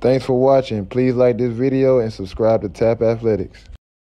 Thanks for watching. Please like this video and subscribe to Tap Athletics.